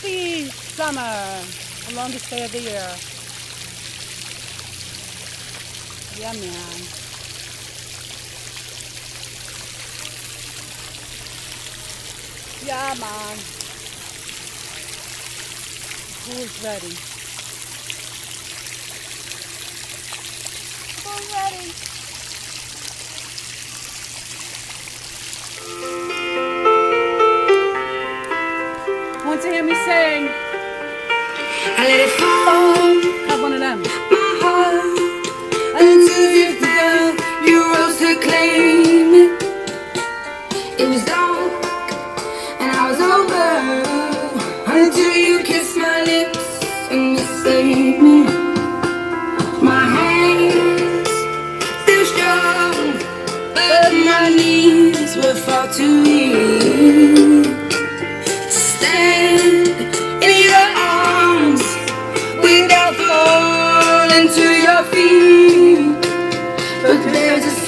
happy summer, the longest day of the year. Yeah, man. Yeah, man. Who's ready? Who's ready? Want to hear me sing? I let it fall. Have one of them. My heart until you fell. You rose to claim it. It was dark and I was over until you kissed my lips and you saved me. My hands still strong, but my knees were far too weak. to your feet, but there's a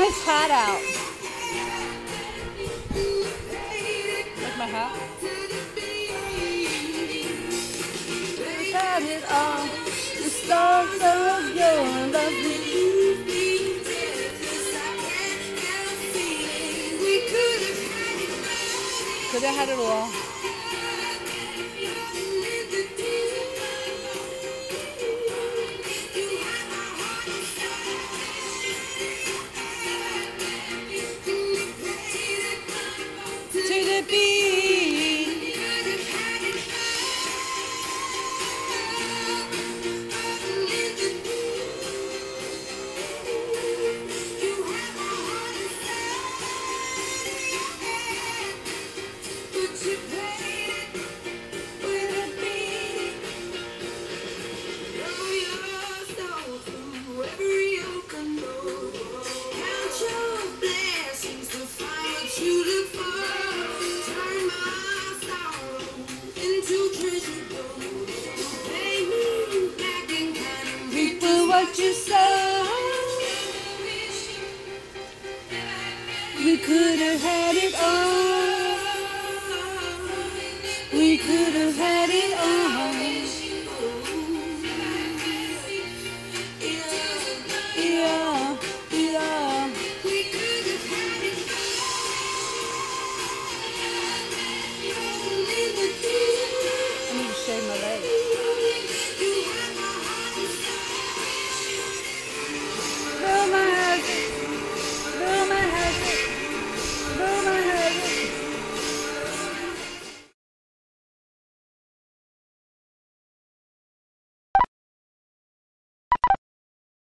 Oh, it's out. With my hat. The time is on. The stars are. Could have had it all. What you saw. We could have had it all.